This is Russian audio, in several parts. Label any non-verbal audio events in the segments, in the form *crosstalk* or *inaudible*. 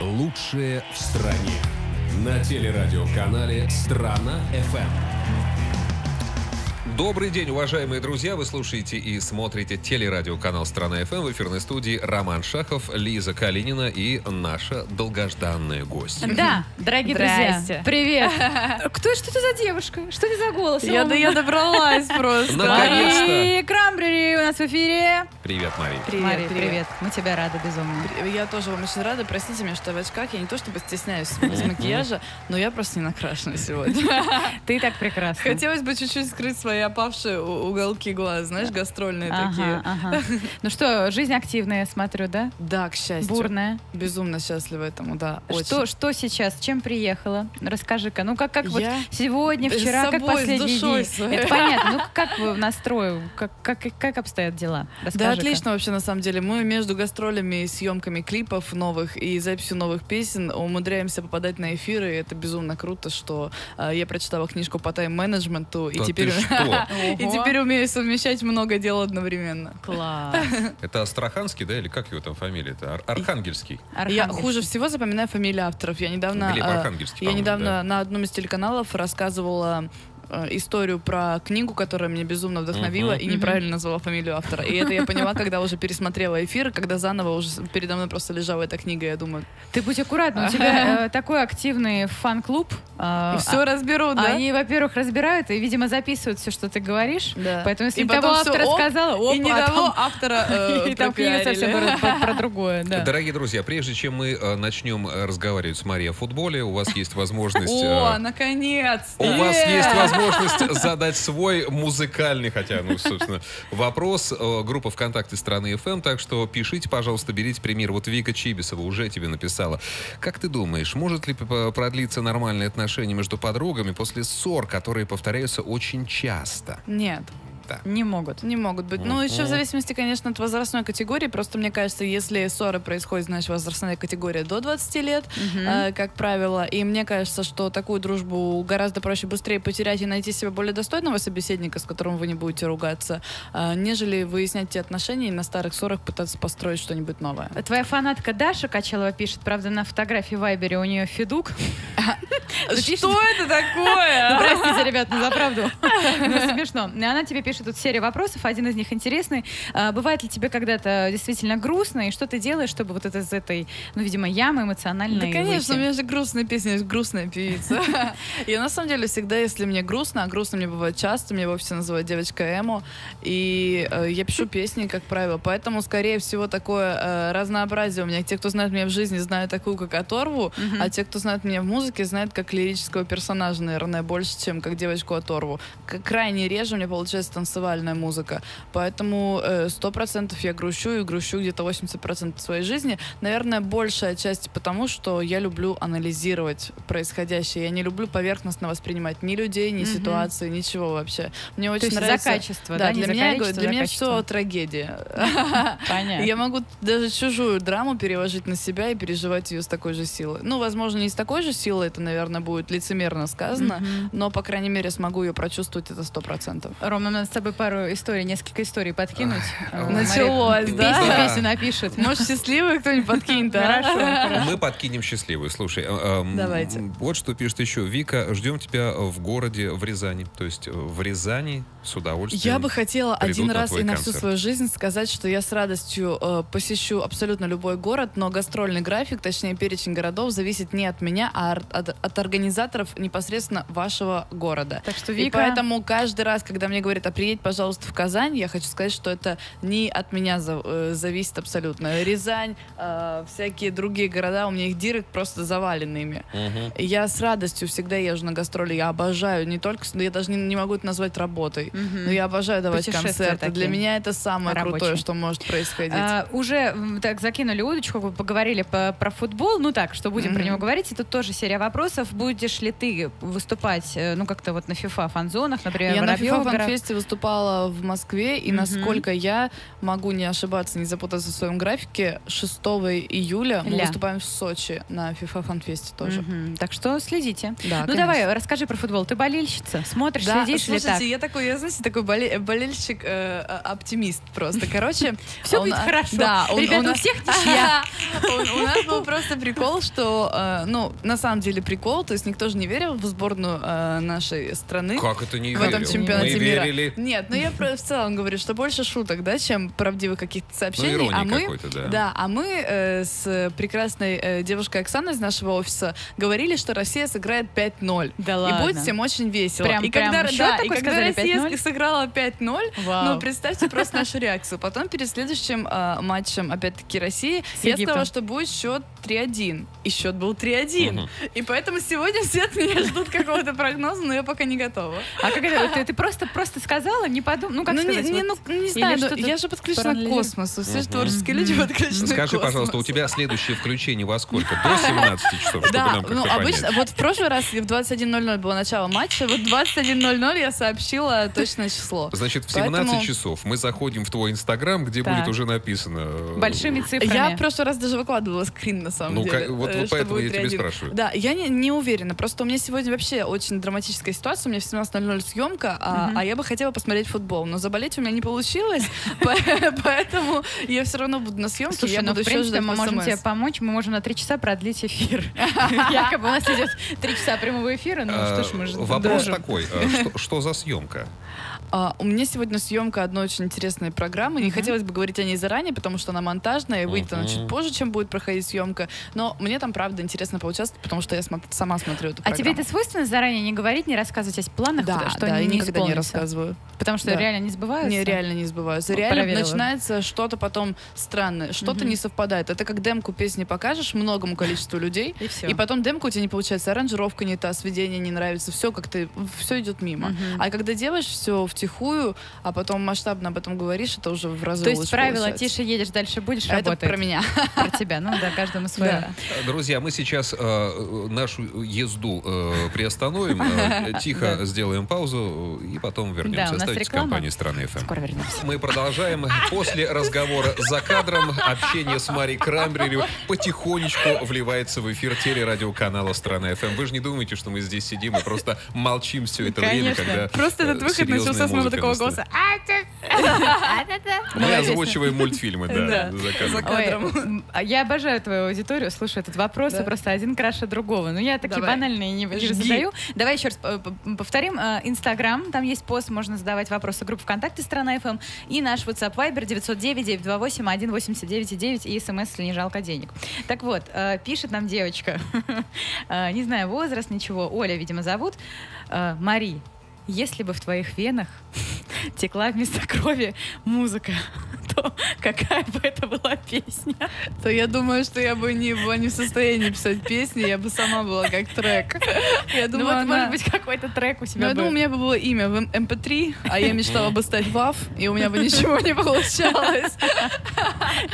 Лучшее в стране. На телерадиоканале «Страна FM. Добрый день, уважаемые друзья! Вы слушаете и смотрите телерадиоканал «Страна ФМ» в эфирной студии Роман Шахов, Лиза Калинина и наша долгожданная гость. Да, дорогие Здрасте. друзья, привет. *laughs* Кто, что это за девушка? Что это за голос? Я, да, я добралась просто. Наконец-то! Крамбрери у нас в эфире. Привет, Мария. Привет, привет. привет. Мы тебя рады безумно. Я тоже вам очень рада. Простите меня, что я в очках. Я не то чтобы стесняюсь с макияжа, но я просто не накрашена сегодня. *laughs* Ты и так прекрасна. Хотелось бы чуть-чуть скрыть свои опавшие уголки глаз, знаешь, гастрольные такие. Ага, ага. *laughs* Ну что, жизнь активная, смотрю, да? Да, к счастью. Бурная. Безумно счастлива этому, да. очень. Что, что сейчас? Чем приехала? Расскажи-ка. Ну, как, как вот Я сегодня, с вчера, как собой, с последние душой дни? своей. Это понятно. Ну, как вы в настрою? Как, как, как обстоят дела? Да, отлично вообще, на самом деле. Мы между гастролями и съемками клипов новых и записью новых песен умудряемся попадать на эфиры. И это безумно круто, что э, я прочитала книжку по тайм-менеджменту, и Да теперь... ты *laughs* что? И теперь умею совмещать много дел одновременно. Класс. *laughs* Это Астраханский, да, или как его там фамилия-то? Ар- Архангельский. Я хуже всего запоминаю фамилии авторов. Я недавно, Архангельский, я недавно да. на одном из телеканалов рассказывала историю про книгу, которая меня безумно вдохновила, Мгм. и неправильно назвала фамилию автора. И это я поняла, когда уже пересмотрела эфир, когда заново уже передо мной просто лежала эта книга, я думаю, Ты будь аккуратна, у *laughs* тебя э, такой активный фан-клуб. э, все а- разберу, да? Они, во-первых, разбирают и, видимо, записывают все, что ты говоришь. Да. Поэтому, если И того потом всё, автора оп, сказала, опа, и не а того там- автора *laughs* э, и там книга совсем про, про другое. Да. Дорогие друзья, прежде чем мы э, начнем э, разговаривать с Марией о футболе, у вас есть возможность... О, э, наконец! У вас есть возможность задать свой музыкальный, хотя, ну, собственно, вопрос. Э, Группа ВКонтакте страны ФМ, так что пишите, пожалуйста, берите пример. Вот Вика Чибисова уже тебе написала. Как ты думаешь, может ли продлиться нормальные отношения между подругами после ссор, которые повторяются очень часто? Нет. Да. Не могут. Не могут быть. Ну, еще в зависимости, конечно, от возрастной категории. Просто мне кажется, если ссоры происходят, значит, возрастная категория до 20 лет, э, как правило. И мне кажется, что такую дружбу гораздо проще быстрее потерять и найти себе более достойного собеседника, с которым вы не будете ругаться, э, нежели выяснять те отношения и на старых ссорах пытаться построить что-нибудь новое. Твоя фанатка Даша Качалова пишет, правда, на фотографии в Вайбере у нее Федук. *laughs* Что это такое? *laughs* Ну, простите, ребят, ну за правду. *laughs* Ну, смешно. И Она тебе пишет тут серию вопросов, один из них интересный. А, Бывает ли тебе когда-то действительно грустно, и что ты делаешь, чтобы вот это из этой, ну, видимо, ямы эмоциональной Да, конечно, у выйти? меня же грустная песня, же грустная певица. *laughs* Я на самом деле всегда, если мне грустно, а грустно мне бывает часто, меня его все называют девочка эмо, и э, я пишу песни, как правило, поэтому, скорее всего, такое э, разнообразие у меня. Те, кто знает меня в жизни, знают такую, как Оторву, а те, кто знает меня в музыке, знают как лирического персонажа, наверное, больше, чем как девочку Оторву. Крайне реже у меня получается танцевальная музыка, поэтому э, сто процентов я грущу, и грущу где-то 80% своей жизни. Наверное, большая часть потому, что я люблю анализировать происходящее. Я не люблю поверхностно воспринимать ни людей, ни Мгм. ситуации, ничего вообще. Мне очень То есть нравится... за качество, да, да? для меня, количество, для за меня качество. все трагедия. Понятно. Я могу даже чужую драму переложить на себя и переживать ее с такой же силой. Ну, возможно, не с такой же силой, это, наверное, будет лицемерно сказано, Мгм. но, по крайней мере, смогу ее прочувствовать это сто процентов. Ром, нам надо с тобой пару историй, несколько историй подкинуть. *laughs* Э, Началось, да? Песню, песню напишет. Может, счастливый кто-нибудь подкинет? Хорошо. Мы подкинем счастливую. Слушай, э, эм, Давайте. вот что пишет еще. Вика, ждем тебя в городе, в Рязани. То есть э, в Рязани с удовольствием. Я бы хотела один раз и на всю свою жизнь сказать, что я с радостью э, посещу абсолютно любой город, но гастрольный график, точнее перечень городов, зависит не от меня, а от, организаторов непосредственно вашего города. Так что, И Вика, поэтому каждый раз, когда мне говорят, а приедь, пожалуйста, в Казань, я хочу сказать, что это не от меня э, зависит абсолютно. Рязань, э, всякие другие города, у меня их директ просто завалены ими. Мгм. Я с радостью всегда езжу на гастроли, я обожаю, не только, я даже не, не могу это назвать работой, Мгм. но я обожаю давать концерты. такие. Для меня это самое Рабочие. крутое, что может происходить. А, уже так закинули удочку, поговорили по- про футбол, ну так, что будем про Мгм. него говорить. И тут тоже серия вопросов. Будешь ли ты выступать, э, ну как-то вот на FIFA фан-зонах, например, я на FIFA фан-фесте выступала в Москве, и насколько я могу не ошибаться, не запутаться в своем графике, 6 июля мы Ля. выступаем в Сочи на FIFA Фанфесте тоже. Мгм. Так что следите. Да, ну конечно. давай, расскажи про футбол. Ты болельщица? Смотришь, Да, следишь слушайте, так? я такой, я, знаете, такой боле- болельщик, э, оптимист просто. Короче, *laughs* Все он- будет хорошо. Да, Ребята, у у нас- всех *laughs* ничья. У у нас был просто прикол, что, э, ну, на самом деле прикол, то есть никто же не верил в сборную э, нашей страны. Как это не в этом верил? чемпионате Мы мира. Нет, ну я в целом говорю, что больше шуток, да, чем правдивых каких-то Ну, сообщений. иронии а мы, да. да, а мы э, с прекрасной э, девушкой Оксаной из нашего офиса говорили, что Россия сыграет 5-0. Да И ладно. будет всем очень весело. Прям- и когда, прям счет да, и когда Россия 5:0? сыграла 5-0, Вау. ну, представьте просто нашу реакцию. Потом перед следующим а, матчем, опять-таки, России, С я сказала, что будет счет 3-1. И счет был 3-1. Мгм. И поэтому сегодня все от меня ждут какого-то прогноза, но я пока не готова. А как это? Ты, ты просто, просто сказала, не подумала? Ну, как ну, сказать? не, не, вот- ну, не знаю, ну, я же подключена к космосу. Все же творческие люди подключены к Скажи, пожалуйста, у тебя следующее включение во сколько? До 17 часов, чтобы Да, нам ну обычно, вот в прошлый раз в 21.00 было начало матча, вот в 21.00 я сообщила точное число. Значит, в 17 Поэтому- часов мы заходим в твой инстаграм, где Так. будет уже написано... э, Большими цифрами. Я в прошлый раз даже выкладывала скрин, на самом Ну, деле. ка- вот- э, вот что поэтому будет я тебя 3:1. спрашиваю. Да, я не, не уверена. Просто у меня сегодня вообще очень драматическая ситуация. У меня в 17.00 съемка, а, а я бы хотела посмотреть футбол. Но заболеть у меня не получилось, *laughs* по- поэтому я все равно буду на съемке. Слушай, я ну, буду в еще принципе, ждать мы можем тебе помочь. Мы можем на три часа продлить эфир. *laughs* Якобы у нас идет три часа прямого эфира. Ну, э, что ж, мы же Вопрос дружим. такой, э, что за съемка? А, у меня сегодня съемка одной очень интересной программы. Не Мгм. хотелось бы говорить о ней заранее, потому что она монтажная, и выйдет она Мгм. чуть позже, чем будет проходить съемка. Но мне там, правда, интересно поучаствовать, потому что я смо- сама смотрю эту А тебе это свойственно заранее не говорить, не рассказывать о планах, да, что да, они я не никогда не исполнятся? рассказываю. Потому что Да. реально не сбываются? Не, реально не сбываются. Вот Реально проверила. начинается что-то потом странное, что-то Мгм. не совпадает. Это как демку песни покажешь многому количеству людей, *laughs* И все. и потом демка у тебя не получается, аранжировка не та, сведение не нравится, все как-то, все идет мимо. А когда делаешь все втихую, а потом масштабно об этом говоришь, это уже в разы То есть лучше правило получается. тише едешь, дальше будешь, Это работает. про меня. *laughs* Про тебя. Ну да, каждому свое. Да. Друзья, мы сейчас э, нашу езду э, приостановим, э, *laughs* тихо сделаем паузу и потом Да, вернемся. нас Оставайтесь в компании страны ФМ. Скоро вернемся. Мы продолжаем. *laughs* После разговора за кадром общение с Марией Крамбрелью потихонечку вливается в эфир телерадиоканала «Страна ФМ». Вы же не думаете, что мы здесь сидим и просто молчим все это время, Конечно. когда Просто этот выход начался с моего музыка такого голоса. Мы Новая песня. озвучиваем мультфильмы, да, за кадром. А я обожаю твою аудиторию, слушаю этот вопрос, просто один краше другого. Ну, я такие банальные не, не задаю. Давай еще раз повторим. Э, Инстаграм, там есть пост, можно задавать вопросы. Группа ВКонтакте «Страна ФМ» и наш WhatsApp Viber 909-928-189 и смс, если не жалко денег. Так вот, пишет нам девочка, *laughs* не знаю возраст, ничего, Оля, видимо, зовут, Мари, если бы в твоих венах *laughs* текла вместо крови музыка, то *laughs* какая бы это была песня? То я думаю, что я бы не была не в состоянии писать песни, я бы сама была как трек. Я Ну думаю, вот, она- может быть, какой-то трек у Ну, тебя я думаю, у меня бы было имя в М- MP3, а я мечтала бы стать ВАВ, и у меня бы ничего не получалось.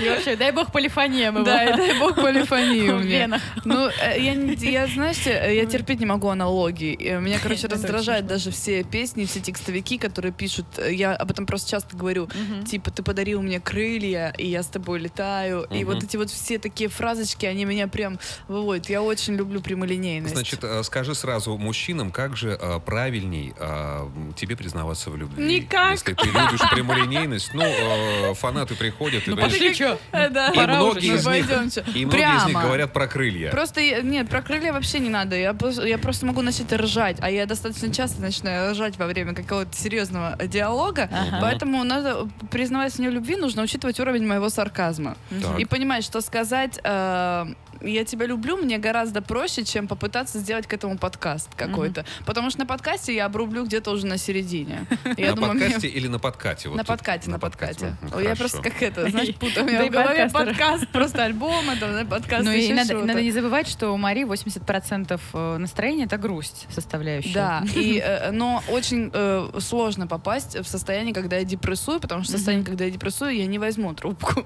И вообще, дай бог полифония бы Да, и дай бог полифонию в мне. венах. Ну, э, я, я, знаете, э, я терпеть не могу аналогии. Меня, *laughs* короче, раздражают даже все песни, все текстовики, которые пишут. э, Я об этом просто часто говорю. Типа, ты подарил мне крылья, и я с тобой летаю. И Мгм. вот эти вот все такие фразочки, они меня прям выводят. Я очень люблю прямолинейность. Значит, э, скажи сразу мужчинам, как же э, правильней э, тебе признаваться в любви? Никак. Если ты любишь прямолинейность, ну, фанаты приходят, и, Ну, понимаешь, пошли, что? Да. и пора многие уже, из них, пойдемте. и многие из них Прямо. говорят про крылья. Просто, нет, про крылья вообще не надо. Я, просто- я просто могу начать ржать, а я достаточно часто начинаю ржать во время какого-то серьезного диалога. Ага. Поэтому надо, признаваясь в ней любви, нужно учитывать уровень моего сарказма. Так. И понимать, что сказать э, «я тебя люблю» мне гораздо проще, чем попытаться сделать к этому подкаст какой-то. Потому что на подкасте я обрублю где-то уже на середине. *laughs* Я на думаю, мне- подкасте или на подкате? Вот на подкате, на подкате. Я просто как это, знаешь, *laughs* путаю. У меня в голове подкаст, просто альбом, это подкаст, Ну и надо, не забывать, что у Мари 80% э, настроения это грусть составляющая. Да, *laughs* и, э, но очень э, сложно попасть в состояние, когда я депрессую, потому что в состоянии, когда я депрессую, я не возьму трубку.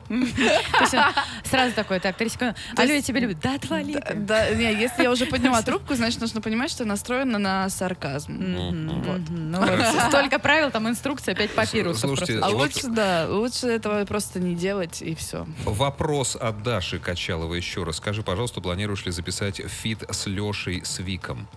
Сразу такой, так, три секунды. Алло, я тебя любит. Да, отвали Да, да, не, если я уже подняла *laughs* трубку, значит, нужно понимать, что настроена на сарказм. Вот. Ну *laughs* столько правил, там инструкция, опять папирусов. Слушайте. А лучше, да, лучше этого просто не делать, и все. Вопрос от Даши Качалова еще раз. Скажи, пожалуйста, планируешь ли записать feat с Лешей Свиком?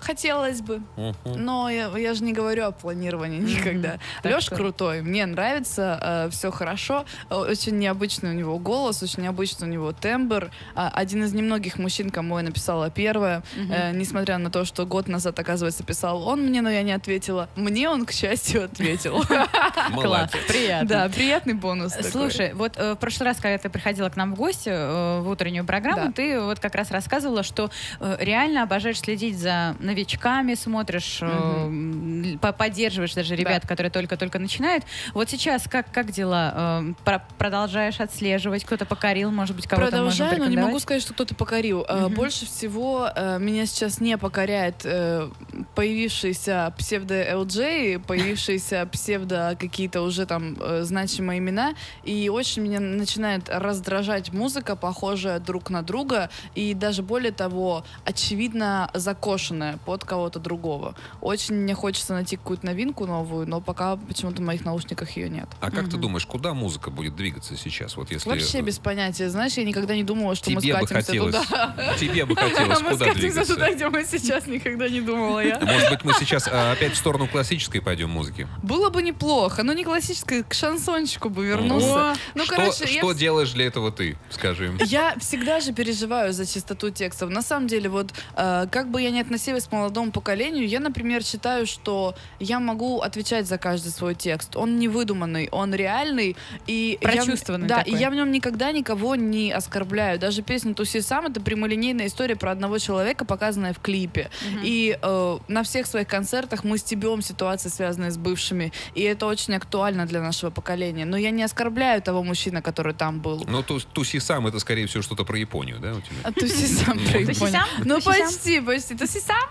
Хотелось бы. Но я, я же не говорю о планировании никогда. Так Леш что- крутой, мне нравится, все хорошо. Э, Очень необычный у него голос, очень необычный у него тембр. А, один из немногих мужчин, кому я написала первое. Э, несмотря на то, что год назад, оказывается, писал он мне, но я не ответила. Мне он, к счастью, ответил. *laughs* Класс, Молодец. приятно. Да, приятный бонус. Слушай, вот э, в прошлый раз, когда ты приходила к нам в гости э, в утреннюю программу, ты вот как раз рассказывала, что э, реально обожаешь следить за новичками, смотришь, э, по- поддерживаешь даже ребят, которые только-только начинают. Вот сейчас как, как дела? Э, про- продолжаешь отслеживать? Кто-то покорил, может быть, кого-то Продолжаю, но не могу сказать, что кто-то покорил. Мгм. Больше всего э, меня сейчас не покоряет э, появившиеся псевдо-ЛД, *laughs* появившиеся псевдо какие-то уже там э, значимые имена. И очень меня начинает раздражать музыка, похожая друг на друга. И даже более того, очевидно закошенная под кого-то другого. Очень мне хочется найти какую-то новинку новую, но пока почему-то в моих наушниках ее нет. А как ты Мгм. думаешь, куда музыка будет двигаться сейчас? Вот если Вообще без понятия. Знаешь, я никогда не думала, что мы тебе бы скатимся хотелось, туда. *laughs* тебе бы хотелось Мы куда скатимся туда, где мы сейчас, никогда не думала я. Может быть, мы сейчас а, опять в сторону классической пойдем музыки? Было бы неплохо, но не классическое, к шансончику бы вернулся. Ну, что короче, что делаешь для этого ты? Скажи им. Я всегда же переживаю за чистоту текстов. На самом деле, вот э, как бы я ни относилась к молодому поколению, я, например, считаю, что я могу отвечать за каждый свой текст. Он не выдуманный, он реальный. И я Прочувствованный Да, такой. и я в нем никогда никого не оскорбляю. Даже песня «Туси сам» — это прямолинейная история про одного человека, показанная в клипе. Мгм. И э, на всех своих концертах мы стебем ситуации, связанные с бывшими. И это очень актуально для нашего поколения. Но я не оскорбляю того мужчину, который там был. Ну, ту- туси сам, это, скорее всего, что-то про Японию, да, у тебя? Туси сам про Туси Японию. Ну, почти, почти. Туси сам?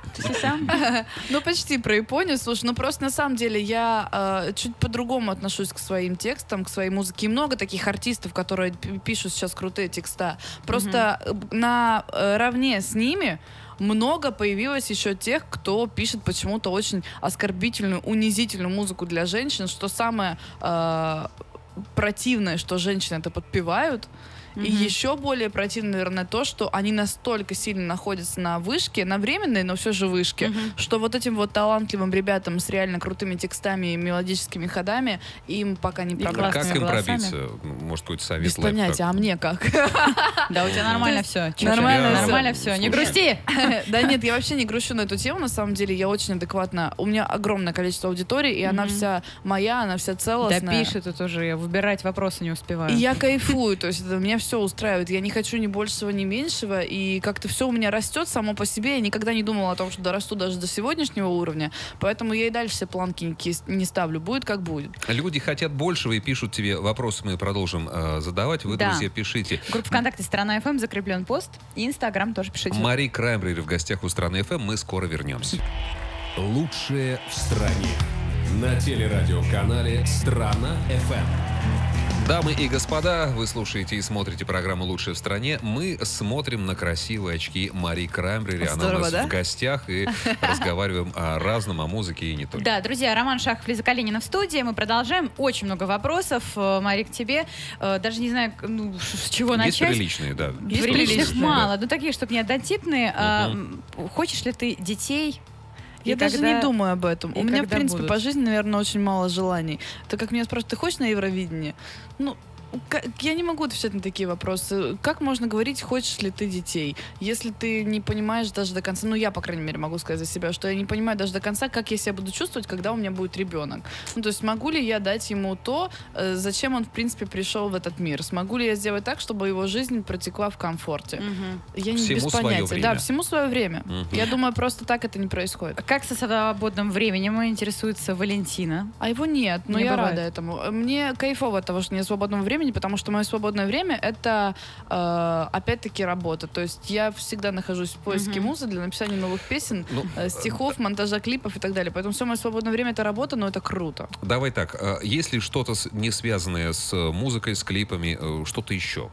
*laughs* Ну, почти про Японию. Слушай, ну просто на самом деле я э, чуть по-другому отношусь к своим текстам, к своей музыке. И много таких артистов, которые пишут сейчас крутые текста. Просто э, на э, равне с ними много появилось еще тех, кто пишет почему-то очень оскорбительную, унизительную музыку для женщин, что самое э, противное, что женщины это подпевают. И еще более противно, наверное, то, что они настолько сильно находятся на вышке, на временной, но все же вышке, что вот этим вот талантливым ребятам с реально крутыми текстами и мелодическими ходами им пока не А пробраться. как им пробиться? Может, какой-то совет Без понятия, а мне как? *laughs* Да, у тебя нормально все. Нормально все. Не грусти. *laughs* Да нет, я вообще не грущу на эту тему, на самом деле, я очень адекватна. У меня огромное количество аудитории, и она вся моя, она вся Да целостная. пишет тут уже, я выбирать вопросы не успеваю. И я кайфую, то есть это меня все устраивает. Я не хочу ни большего, ни меньшего. И как-то все у меня растет само по себе. Я никогда не думала о том, что дорасту даже до сегодняшнего уровня. Поэтому я и дальше все планки не ставлю. Будет как будет. Люди хотят большего и пишут тебе вопросы, мы продолжим э, задавать. Вы, Да. друзья, пишите. Группа ВКонтакте «Страна FM» закреплен пост. И Инстаграм тоже пишите. Мари Краймбрери в гостях у страны FM. Мы скоро вернемся. Лучшее в стране. На телерадиоканале «Страна FM». Дамы и господа, вы слушаете и смотрите программу «Лучшее в стране». Мы смотрим на красивые очки Мари Краймбрери. Она у Здорово, нас да? в гостях и *laughs* разговариваем о разном, о музыке и не только. Да, друзья, Роман Шахов, Лиза Калинина в студии. Мы продолжаем. Очень много вопросов. Э, Мари, к тебе. Э, Даже не знаю, ну, с чего Есть начать. приличные, да. Есть приличные. приличных мало. Ну, такие, чтобы не однотипные. М, Хочешь ли ты детей? И Я даже когда- не думаю об этом. и У меня, в принципе, будут? по жизни, наверное, очень мало желаний. Так как меня спрашивают, ты хочешь на Евровидение? Ну, я не могу отвечать на такие вопросы. Как можно говорить, хочешь ли ты детей, если ты не понимаешь даже до конца, ну я, по крайней мере, могу сказать за себя, что я не понимаю даже до конца, как я себя буду чувствовать, когда у меня будет ребенок. Ну, то есть могу ли я дать ему то, э, зачем он, в принципе, пришел в этот мир? Смогу ли я сделать так, чтобы его жизнь протекла в комфорте? Мгм. Я не Всему без понятия. время. Да, всему свое время. Мгм. Я думаю, просто так это не происходит. Как со свободным временем интересуется Валентина? А его нет, но Не я бывает. рада этому. Мне кайфово от того, что нет свободного времени, потому что мое свободное время это э, опять-таки работа. То есть я всегда нахожусь в поиске Мгм. музы для написания новых песен, Ну, э, стихов, монтажа клипов и так далее. Поэтому все мое свободное время это работа, но это круто. Давай так, э, есть ли что-то с- не связанное с музыкой, с клипами, э, что-то еще?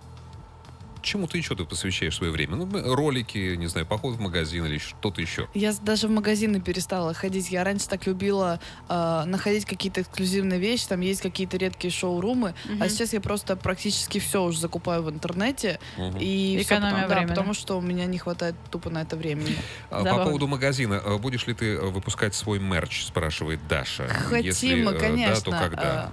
Чему ты еще ты посвящаешь свое время? Ну, ролики, не знаю, поход в магазин или что-то еще. Я даже в магазины перестала ходить. Я раньше так любила э, находить какие-то эксклюзивные вещи, там есть какие-то редкие шоурумы, Мгм. а сейчас я просто практически все уже закупаю в интернете. Мгм. И Экономия потому, да, потому что у меня не хватает тупо на это времени. А, По поводу магазина, э, будешь ли ты э, выпускать свой мерч, спрашивает Даша. Хотим Если, мы, э, конечно. Да, то когда?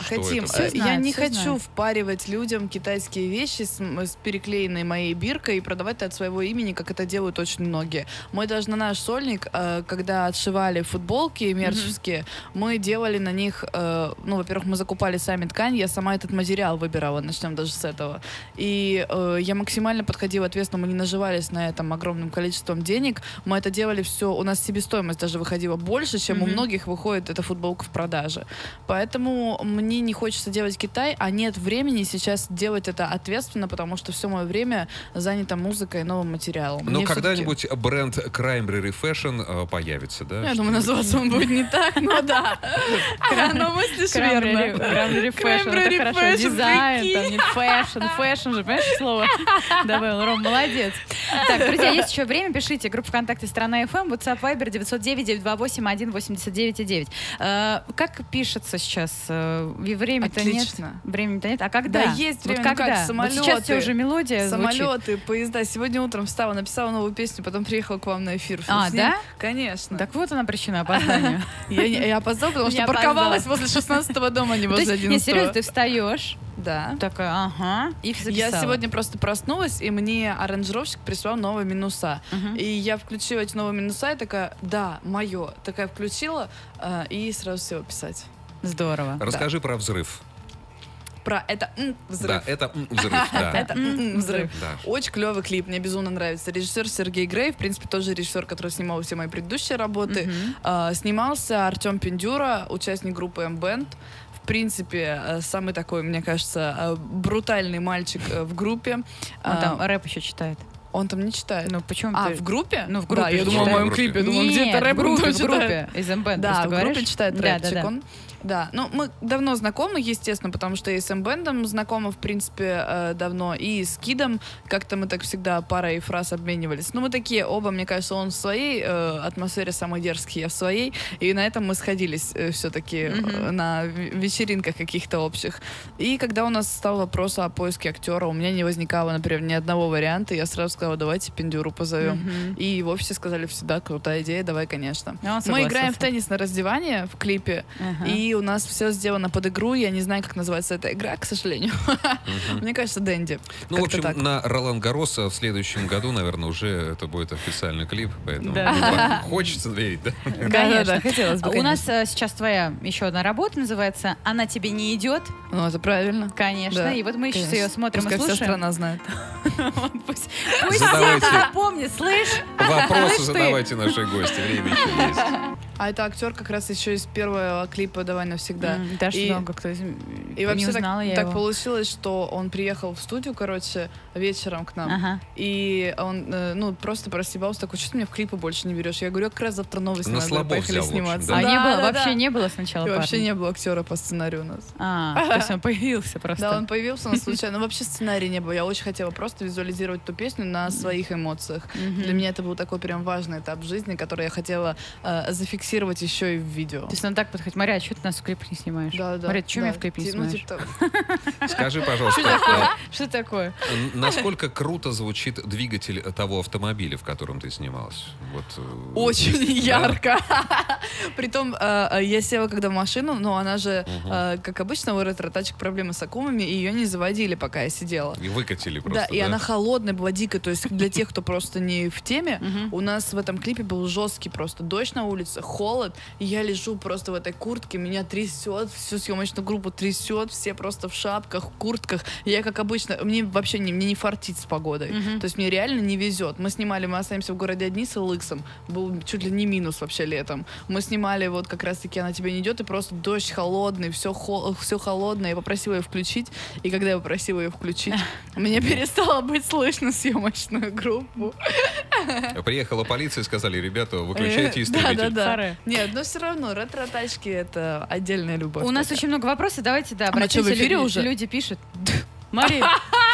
Э, Что Хотим. это Все Э, я не все хочу знают. впаривать людям китайские вещи с, с переклеенной моей биркой и продавать это от своего имени, как это делают очень многие. Мы даже на наш сольник, э, когда отшивали футболки мерчевские, мы делали на них, э, ну, во-первых, мы закупали сами ткань, я сама этот материал выбирала, начнем даже с этого. И э, я максимально подходила ответственно, мы не наживались на этом огромным количеством денег, мы это делали все, у нас себестоимость даже выходила больше, чем у Мгм. многих выходит эта футболка в продаже. Поэтому мне не хочется делать Китай, а нет времени сейчас делать это ответственно, потому что все мое время занято музыкой и новым материалом. Но Мне всё-таки- когда-нибудь бренд Краймбрери Fashion э, появится, да? Я думаю, называться он будет не так, но да. *laughs* Но мыслишь верно. Краймбрери fashion, это хорошо. Дизайн, там нет fashion, fashion же, понимаешь слово? *laughs* Добавил, Ром, молодец. Так, друзья, есть еще время, пишите. Группа ВКонтакте «Страна FM», WhatsApp, Viber 909-928-189. Э, Как пишется сейчас? И Времени-то нет? Времени-то нет. А когда? Да есть время, Вот ну когда? как, Вот сейчас все самолеты. уже мелодия звучит. Самолеты, поезда. Сегодня утром встала, написала новую песню, потом приехала к вам на эфир. А, да? Конечно. Так вот она причина опоздания. *laughs* Я, опоздала, потому *laughs* что парковалась возле 16 дома, а не *laughs* возле есть, нет, 11 серьезно, ты встаешь, Да. такая, ага, и Я сегодня просто проснулась, и мне аранжировщик прислал новые минуса. Мгм. И я включила эти новые минуса, и такая, да, мое. Такая включила, э, и сразу села писать. Здорово. Расскажи про взрыв. Про это м, взрыв. Да, это м, взрыв, *laughs* да. Это м, взрыв. Да. Очень клевый клип, мне безумно нравится. Режиссер Сергей Грей, в принципе, тоже режиссер, который снимал все мои предыдущие работы. Мгм. А, снимался Артем Пендюра, участник группы M-Band. В принципе, э, самый такой, мне кажется, э, брутальный мальчик э, в группе. Он А, там рэп еще читает. он там не читает. Ну, почему а, ты... в группе? Ну, в Да, группе я же думала, в моем клипе. Думала, где-то Нет, рэп в группе, в группе из Да, в говоришь? группе читает Да, рэпчик да, да. он. Да, ну мы давно знакомы, естественно, потому что и с Бендом знакомы, в принципе, э, давно, и с Кидом как-то мы так всегда парой фраз обменивались. Ну, мы такие оба, мне кажется, он в своей э, атмосфере самый дерзкий, я в своей, и на этом мы сходились все-таки Мгм. на ве- вечеринках каких-то общих. И когда у нас стал вопрос о поиске актера, у меня не возникало, например, ни одного варианта, я сразу сказала, давайте Пендюру позовем. Мгм. И его все сказали, всегда крутая идея, давай, конечно. Он Мы играем в теннис на раздевание в клипе, Ага. и у нас все сделано под игру. Я не знаю, как называется эта игра, к сожалению. Мне кажется, Дэнди. Ну, в общем, на Ролан Гарос в следующем году, наверное, уже это будет официальный клип, поэтому Да. *laughs* хочется верить, да? Конечно. хотелось бы. У нас э, сейчас твоя еще одна работа называется «Она тебе не идет». Ну, это правильно. Конечно. Да, И вот мы сейчас ее смотрим Пускай и вся слушаем. страна знает. *laughs* Пусть все это помнит, слышь? Вопросы задавайте нашей гости, время еще есть. А это актер как раз еще из первого клипа «Давай навсегда». М, Даже И- много кто из- И не вообще так, узнала я так его. получилось, что он приехал в студию, короче, вечером к нам. Ага. И он, э, ну, просто просибался такой, что ты меня в клипы больше не берешь? Я говорю, я как раз завтра новый На слабо поехали взял, в общем, сниматься. да? А Да, не было, да, вообще да. не было сначала И вообще не было актера по сценарию у нас. А, то есть он появился *laughs* просто. Да, он появился, но случайно. Ну, вообще сценария не было. Я очень хотела просто визуализировать эту песню на своих эмоциях. Для меня это был такой прям важный этап жизни, который я хотела э, зафиксировать еще и в видео. То есть он так подходит, Мария, а что ты нас в клипах не снимаешь? Да, да. Мария, что да. меня в клипе не ну, снимаешь? типа. *laughs* Скажи, пожалуйста, Что такое? н- насколько круто звучит двигатель того автомобиля, в котором ты снималась? Вот, э, Очень *laughs* ярко. *laughs* Притом, э, э, я села когда в машину, но она же, как обычно, у ретро-тачек проблемы с аккумами, и ее не заводили, пока я сидела. И выкатили просто, да, и она холодная была дико, то есть для тех, кто просто не в теме, у нас в этом клипе был жесткий просто дождь на улице, холод, и я лежу просто в этой куртке, меня трясет, всю съемочную группу трясет, все просто в шапках, в куртках. И Я, как обычно, мне вообще не, мне не фартить с погодой. Мгм. То есть мне реально не везет. Мы снимали, мы остаемся в городе одни с Лыксом, был чуть ли не минус вообще летом. Мы снимали вот как раз-таки «Она тебе не идет», и просто дождь холодный, все, все холодное. Я попросила ее включить, и когда я попросила ее включить, *laughs* мне перестало быть слышно съемочную группу. Приехала полиция и сказали, ребята, выключайте истребитель. *laughs* Да, да, да. Харе. Нет, но все равно ретро-тачки это отдельная любовь. У нас очень много вопросов, давайте, да, А мы что, в обратимся. эфире уже? Люди пишут. Мария, *laughs*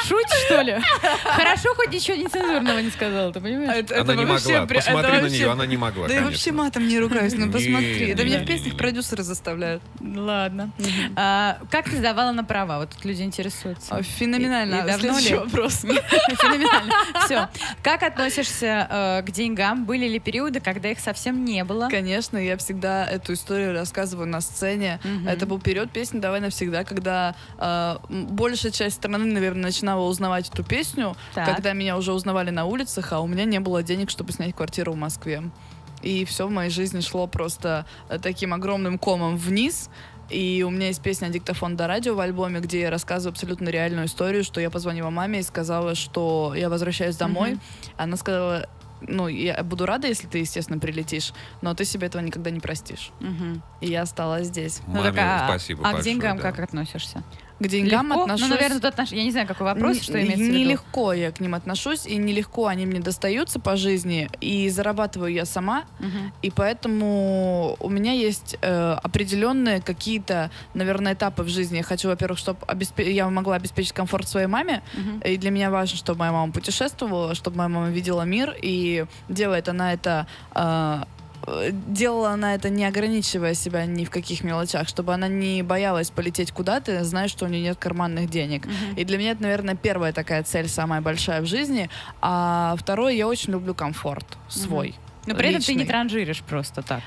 Шутишь, что ли? Хорошо, хоть ничего нецензурного не сказал, ты понимаешь? Это- Она это не могла. при- это Посмотри на вообще- нее, она не могла, Да я конечно. вообще матом не ругаюсь, ну посмотри. Это меня в песнях продюсеры заставляют. Ладно. А, как ты сдавала на права? Вот тут люди интересуются. А, Феноменально. Следующий ли? вопрос. *laughs* Феноменально. Все. Как относишься э, к деньгам? Были ли периоды, когда их совсем не было? Конечно, я всегда эту историю рассказываю на сцене. Это был период песни «Давай навсегда», когда э, большая часть страны, наверное, начинала узнавать эту песню, Так. когда меня уже узнавали на улицах, а у меня не было денег, чтобы снять квартиру в Москве. И все в моей жизни шло просто э, таким огромным комом вниз. И у меня есть песня «Диктофон до радио» в альбоме, где я рассказываю абсолютно реальную историю, что я позвонила маме и сказала, что я возвращаюсь домой. Мгм. Она сказала, ну, я буду рада, если ты, естественно, прилетишь, но ты себе этого никогда не простишь. Мгм. И я осталась здесь. Ну, Маме так, а, спасибо а к большое, деньгам да. как относишься? К деньгам Легко? отношусь... Ну, наверное, тут отнош- Я не знаю, какой вопрос, Н- что имеется в виду. Нелегко я к ним отношусь, и нелегко они мне достаются по жизни, и зарабатываю я сама, Мгм. и поэтому у меня есть э, определенные какие-то, наверное, этапы в жизни. Я хочу, во-первых, чтобы я могла обеспечить комфорт своей маме, Мгм. и для меня важно, чтобы моя мама путешествовала, чтобы моя мама видела мир, и делает она это... э, Делала она это не ограничивая себя ни в каких мелочах, чтобы она не боялась полететь куда-то, зная, что у нее нет карманных денег. Мгм. И для меня это, наверное, первая такая цель, самая большая в жизни. А второе, я очень люблю комфорт свой. Но при этом ты не личный. транжиришь просто так.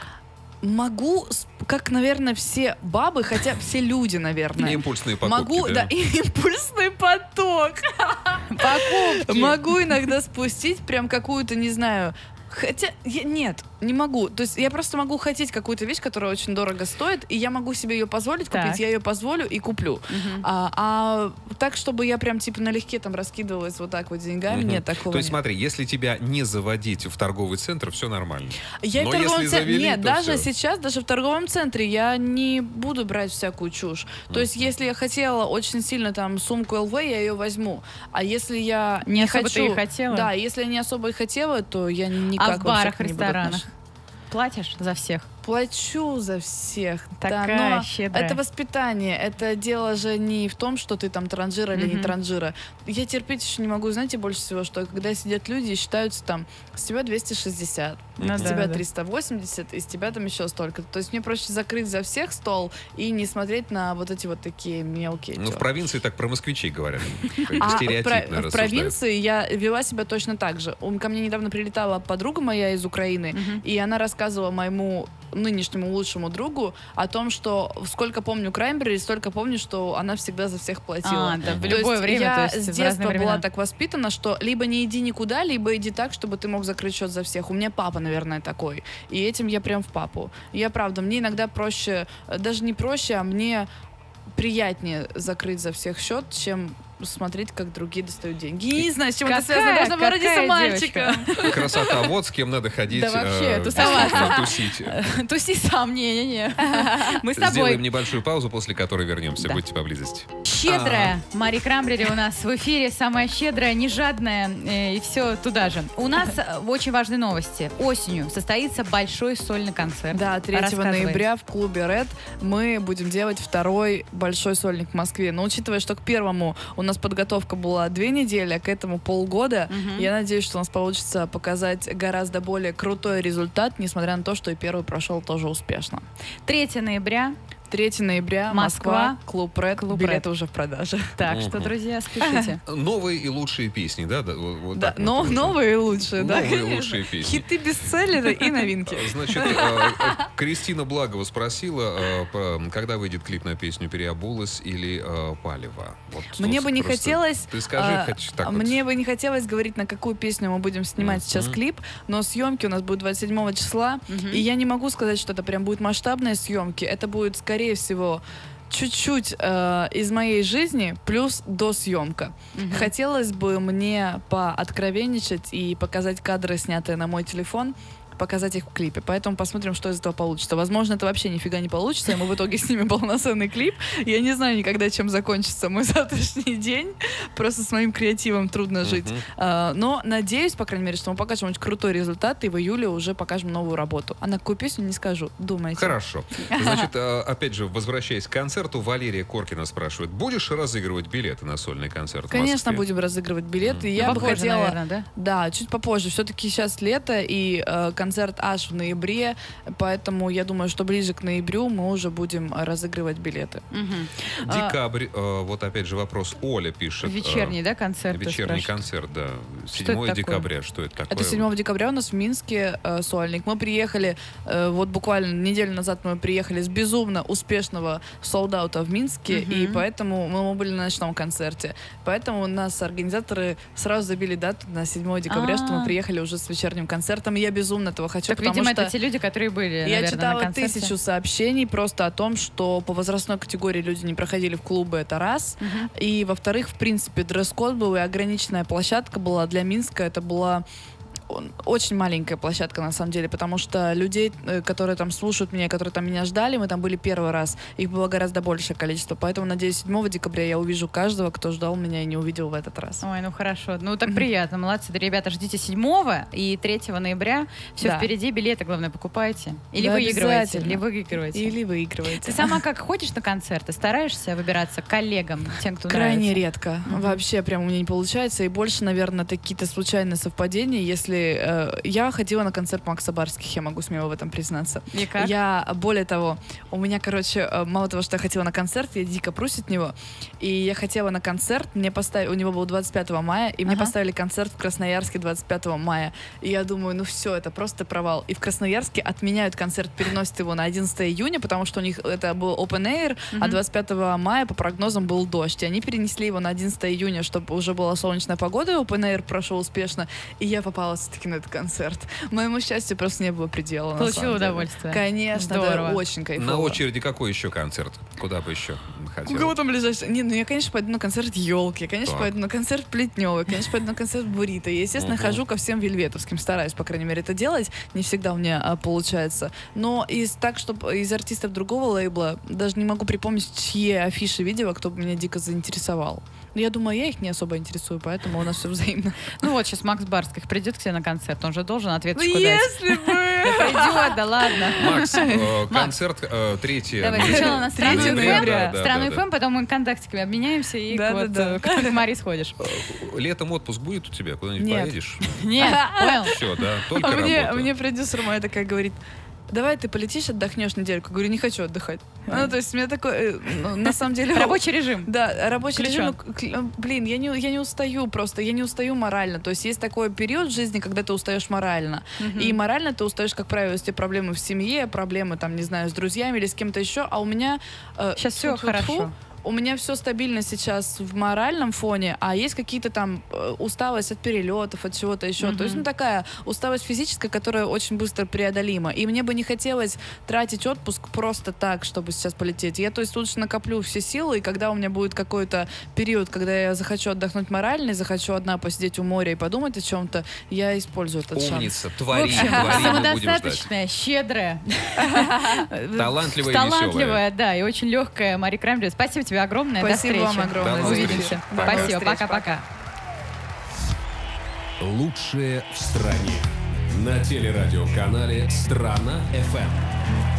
Могу, как, наверное, все бабы, хотя все люди, наверное. Импульсные покупки, Могу, да, импульсный поток. Покупки. Могу иногда спустить прям какую-то, не знаю, Хотя, я- нет, не могу. То есть я просто могу хотеть какую-то вещь, которая очень дорого стоит, и я могу себе ее позволить купить, Так. я ее позволю и куплю. Мгм. А, а так, чтобы я прям типа налегке там раскидывалась вот так вот деньгами, Мгм. нет, такого То есть нет. смотри, если тебя не заводить в торговый центр, все нормально. Я Но в торговом если завели, Нет, то даже всё. сейчас, даже в торговом центре я не буду брать всякую чушь. То есть, если я хотела очень сильно там сумку ЛВ, я ее возьму. А если я Не не, особо ты хочу... и хотела? Да, если я не особо и хотела, то я А никак в во барах, ресторанах. Платишь за всех? Плачу за всех. Такая да, но щедрая. это воспитание. Это дело же не в том, что ты там транжира или Мгм. не транжира. Я терпеть еще не могу, знаете, больше всего, что когда сидят люди и считаются там, с тебя 260, Ну с да, тебя да. 380, и с тебя там еще столько. То есть мне проще закрыть за всех стол и не смотреть на вот эти вот такие мелкие Ну, в дела. провинции так про москвичей говорят. *laughs* А в, Стереотипно в провинции я вела себя точно так же. Ко мне недавно прилетала подруга моя из Украины, и она рассказывала моему нынешнему лучшему другу о том, что сколько помню Краймбери, столько помню, что она всегда за всех платила. А, да, в любое есть время, я то есть с детства была так воспитана, что либо не иди никуда, либо иди так, чтобы ты мог закрыть счет за всех. У меня папа, наверное, такой. И этим я прям в папу. Я правда, мне иногда проще, э, даже не проще, а мне приятнее закрыть за всех счет, чем смотреть, как другие достают деньги. Я не знаю, с чем это Какая- связано. Должна была родиться мальчика. *laughs* Красота, вот с кем надо ходить. Да вообще, э, *laughs* тусить. *laughs* Туси сам, не-не-не. Мы с тобой. Сделаем небольшую паузу, после которой вернемся. Будьте поблизости. Щедрая. Мари Крамбрери у нас в эфире. Самая щедрая, не жадная. э, И все туда же. У нас э, очень важные новости. Осенью состоится большой сольный концерт. Да, 3 Рассказывай. ноября в клубе Red мы будем делать второй большой сольник в Москве. Но учитывая, что к первому у нас подготовка была две недели, а к этому полгода, Мгм. я надеюсь, что у нас получится показать гораздо более крутой результат, несмотря на то, что и первый прошел тоже успешно. 3 ноября. 3 ноября, Москва, Москва, клуб Red, клуб билеты Red. уже в продаже. *laughs* Так что, друзья, спешите. *laughs* Новые и лучшие песни, да? да, вот- вот Да, но вот. новые и лучшие, да? Новые и лучшие песни. Хиты бестселлеры и новинки. Значит, э, э, Кристина Благова спросила, э, когда выйдет клип на песню «Переобулась» или «Палево». Вот Мне бы не хотелось... Ты скажи, а, хоть так а. Мне бы не хотелось говорить, на какую песню мы будем снимать сейчас клип, но съемки у нас будут 27 числа, и я не могу сказать, что это прям будет масштабные съемки. Это будет, скорее всего, чуть-чуть э, из моей жизни плюс до съемка. Мгм. Хотелось бы мне пооткровенничать и показать кадры, снятые на мой телефон. Показать их в клипе. Поэтому посмотрим, что из этого получится. Возможно, это вообще нифига не получится, и мы в итоге *laughs* снимем полноценный клип. Я не знаю никогда, чем закончится мой *laughs* завтрашний день. Просто с моим креативом трудно жить. А, но надеюсь, по крайней мере, что мы покажем очень крутой результат, и в июле уже покажем новую работу. А на какую песню не скажу. Думайте. Хорошо. *laughs* Значит, э, опять же, возвращаясь к концерту, Валерия Коркина спрашивает, будешь разыгрывать билеты на сольный концерт Конечно, будем разыгрывать билеты. Я бы хотела... наверное, да? Да, чуть попозже. Все-таки сейчас лето и э, концерт аж в ноябре, поэтому я думаю, что ближе к ноябрю мы уже будем э, разыгрывать билеты. А, Декабрь, э, вот опять же вопрос, Оля пишет. э, Вечерний, да, концерт? Вечерний концерт, да. Что 7 это такое? декабря, что это такое? Это 7 декабря у нас в Минске э, сольник. Мы приехали, э, вот буквально неделю назад мы приехали с безумно успешного солдата в Минске, Мгм. и поэтому мы, мы были на ночном концерте. Поэтому у нас организаторы сразу забили дату на 7 декабря, что А. мы приехали уже с вечерним концертом, и я безумно этого хочу, Так, видимо, что... это те люди, которые были, Я наверное, на читала концерте. тысячу сообщений просто о том, что по возрастной категории люди не проходили в клубы, это раз. Мгм. И, во-вторых, в принципе, дресс-код был и ограниченная площадка была для Минска. Это была очень маленькая площадка, на самом деле, потому что людей, э, которые там слушают меня, которые там меня ждали, мы там были первый раз, их было гораздо большее количество. Поэтому, надеюсь, 7 декабря я увижу каждого, кто ждал меня и не увидел в этот раз. Ой, ну хорошо. Ну так приятно. Молодцы. Да, ребята, ждите 7 и 3 ноября. Все Да. впереди. Билеты, главное, покупайте. Или Да, выигрываете. Или выигрываете. Или выигрываете. Ты сама как ходишь на концерты? Стараешься выбираться к коллегам, тем, кто Крайне нравится? редко. Вообще прям у меня не получается. И больше, наверное, какие-то случайные совпадения. Если э, я ходила на концерт Макса Барских, я могу смело в этом признаться. И как? Я, более того, у меня, короче, э, мало того, что я хотела на концерт, я дико прусь от него. И я хотела на концерт, мне поставили, у него был 25 мая, и мне Ага. поставили концерт в Красноярске 25 мая. И я думаю, ну все, это просто провал. И в Красноярске отменяют концерт, переносят его на 11 июня, потому что у них это был open air, а Мгм. 25 мая по прогнозам был дождь. И они перенесли его на 11 июня, чтобы уже была солнечная погода, и open air прошел успешно. И я попала все-таки на этот концерт. Моему счастью просто не было предела. деле. удовольствие. Конечно, Здорово. это очень кайфово. На очереди какой еще концерт? Куда бы еще У хотел? кого там ближайший? Не, ну я, конечно, пойду на концерт елки, я, конечно, Так. пойду на концерт Плетневой, конечно, пойду на концерт Бурита. Я, естественно, Мгм. хожу ко всем вельветовским, стараюсь, по крайней мере, это делать. Не всегда у меня а, получается. Но из так, чтобы из артистов другого лейбла, даже не могу припомнить, чьи афиши видела, кто бы меня дико заинтересовал. Но я думаю, я их не особо интересую, поэтому у нас все взаимно. *laughs* Ну вот сейчас Макс Барских придет к тебе на концерт, он же должен Ну, ответочку дать. если бы! *laughs* Да придет, да ладно. Макс, э, *laughs* концерт э, 3 Давай сначала на страну ФМ, страну. ФМ, потом мы контактиками обменяемся и вот э, да. к Мари сходишь. Летом отпуск будет у тебя? Куда-нибудь поедешь? Нет, понял? Все, да, только А мне продюсер моя такая говорит, давай ты полетишь, отдохнешь недельку. Говорю, не хочу отдыхать. Ну, то есть у меня такой, э, ну, на самом деле... *laughs* Рабочий режим. Да, рабочий Включен. режим, ну, блин, я не, я не устаю просто, я не устаю морально. То есть есть такой период в жизни, когда ты устаешь морально. И морально ты устаешь, как правило, если проблемы в семье, проблемы, там, не знаю, с друзьями или с кем-то еще, а у меня... э, Сейчас все хорошо. У меня все стабильно сейчас в моральном фоне, а есть какие-то там э, усталость от перелетов, от чего-то еще. То есть, ну, такая усталость физическая, которая очень быстро преодолима. И мне бы не хотелось тратить отпуск просто так, чтобы сейчас полететь. Я, то есть, лучше накоплю все силы, и когда у меня будет какой-то период, когда я захочу отдохнуть морально, и захочу одна посидеть у моря и подумать о чем-то, я использую этот шанс. Умница, твори, общем, самодостаточная, щедрая, *laughs* *laughs* Талантливая и талантливая, да, и очень легкая Мари Крамбрис. Спасибо тебе огромное. Спасибо До вам встречи. огромное. До. Увидимся. Пока. Спасибо. Пока-пока. Лучшее в стране. На телерадиоканале «Страна FM.